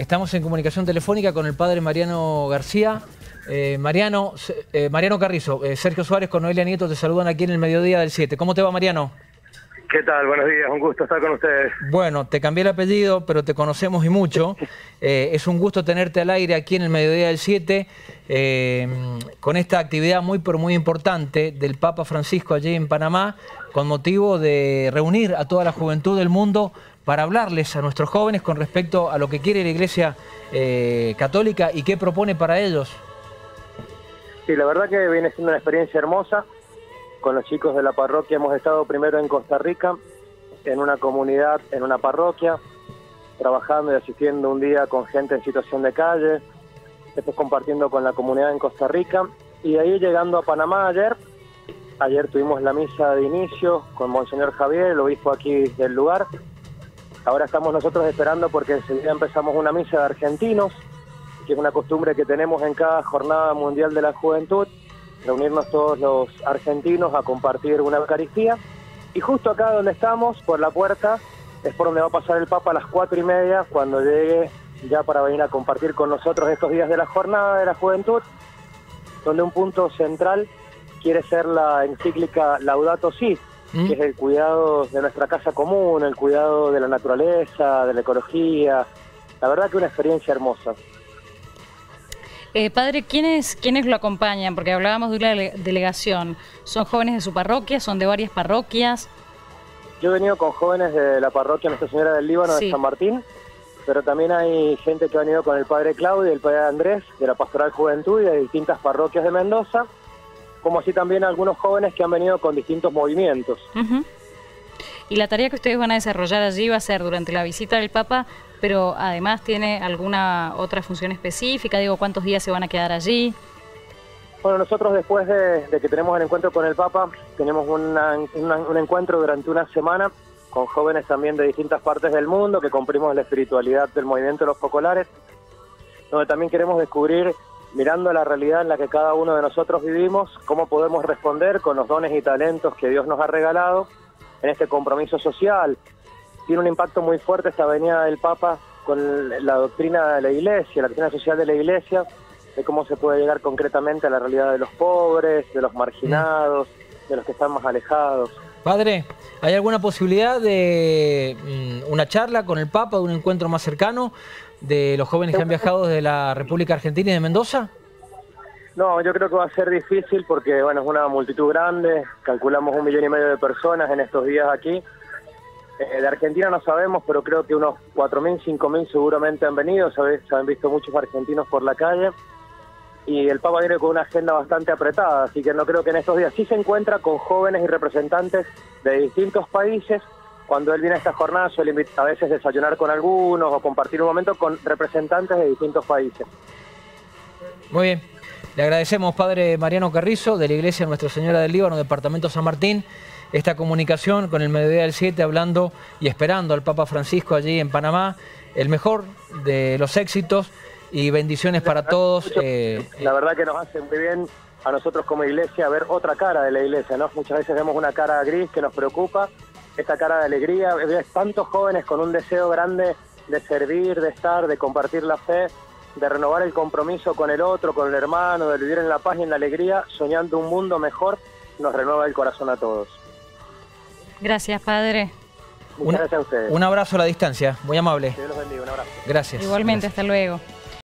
Estamos en comunicación telefónica con el padre Mariano García. Eh, Mariano, eh, Mariano Carrizo, eh, Sergio Suárez con Noelia Nieto te saludan aquí en el mediodía del 7. ¿Cómo te va, Mariano? ¿Qué tal? Buenos días, un gusto estar con ustedes. Bueno, te cambié el apellido, pero te conocemos y mucho. es un gusto tenerte al aire aquí en el mediodía del 7, con esta actividad muy, pero muy importante del Papa Francisco allí en Panamá, con motivo de reunir a toda la juventud del mundo para hablarles a nuestros jóvenes con respecto a lo que quiere la Iglesia Católica y qué propone para ellos. Sí, la verdad que viene siendo una experiencia hermosa. Con los chicos de la parroquia hemos estado primero en Costa Rica, en una comunidad, en una parroquia, trabajando y asistiendo un día con gente en situación de calle, después compartiendo con la comunidad en Costa Rica y ahí llegando a Panamá ayer. Ayer tuvimos la misa de inicio con Monseñor Javier, el obispo aquí del lugar. Ahora estamos nosotros esperando porque enseguida empezamos una misa de argentinos que es una costumbre que tenemos en cada Jornada Mundial de la Juventud, reunirnos todos los argentinos a compartir una Eucaristía. Y justo acá donde estamos, por la puerta, es por donde va a pasar el Papa a las cuatro y media, cuando llegue ya para venir a compartir con nosotros estos días de la Jornada de la Juventud, donde un punto central quiere ser la encíclica Laudato Si, ¿Mm? que es el cuidado de nuestra casa común, el cuidado de la naturaleza, de la ecología. La verdad que una experiencia hermosa. Eh, padre, ¿quiénes, ¿quiénes lo acompañan? Porque hablábamos de una delegación. ¿Son jóvenes de su parroquia? ¿Son de varias parroquias? Yo he venido con jóvenes de la parroquia Nuestra Señora del Líbano de San Martín, pero también hay gente que ha venido con el padre Claudio y el padre Andrés de la Pastoral Juventud y de distintas parroquias de Mendoza, como así también algunos jóvenes que han venido con distintos movimientos. Y la tarea que ustedes van a desarrollar allí va a ser durante la visita del Papa pero además tiene alguna otra función específica, digo, ¿cuántos días se van a quedar allí? Bueno, nosotros después de, que tenemos el encuentro con el Papa, tenemos un encuentro durante una semana con jóvenes también de distintas partes del mundo que cumplimos la espiritualidad del movimiento de los focolares, donde también queremos descubrir, mirando la realidad en la que cada uno de nosotros vivimos, cómo podemos responder con los dones y talentos que Dios nos ha regalado en este compromiso social, tiene un impacto muy fuerte esta venida del Papa con la doctrina de la Iglesia, la doctrina social de la Iglesia, de cómo se puede llegar concretamente a la realidad de los pobres, de los marginados, de los que están más alejados. Padre, ¿hay alguna posibilidad de mm, una charla con el Papa, de un encuentro más cercano de los jóvenes que han viajado de la República Argentina y de Mendoza? No, yo creo que va a ser difícil porque bueno, es una multitud grande, calculamos un millón y medio de personas en estos días aquí. Eh, de Argentina no sabemos, pero creo que unos 4.000, 5.000 seguramente han venido, se han visto muchos argentinos por la calle. Y el Papa viene con una agenda bastante apretada, así que no creo que en estos días. Sí se encuentra con jóvenes y representantes de distintos países. Cuando él viene a esta jornada suele a veces desayunar con algunos o compartir un momento con representantes de distintos países. Muy bien. Le agradecemos, Padre Mariano Carrizo, de la Iglesia Nuestra Señora del Líbano, Departamento San Martín esta comunicación con el Mediodía del 7 hablando y esperando al Papa Francisco allí en Panamá. El mejor de los éxitos y bendiciones para todos. Eh, la verdad que nos hace muy bien a nosotros como iglesia ver otra cara de la iglesia, ¿no? Muchas veces vemos una cara gris que nos preocupa, esta cara de alegría, ves tantos jóvenes con un deseo grande de servir, de estar, de compartir la fe, de renovar el compromiso con el otro, con el hermano, de vivir en la paz y en la alegría, soñando un mundo mejor, nos renueva el corazón a todos. Gracias, padre. Muchas gracias a ustedes. Un abrazo a la distancia, muy amable. Dios los bendiga, un abrazo. Gracias. Igualmente, hasta luego.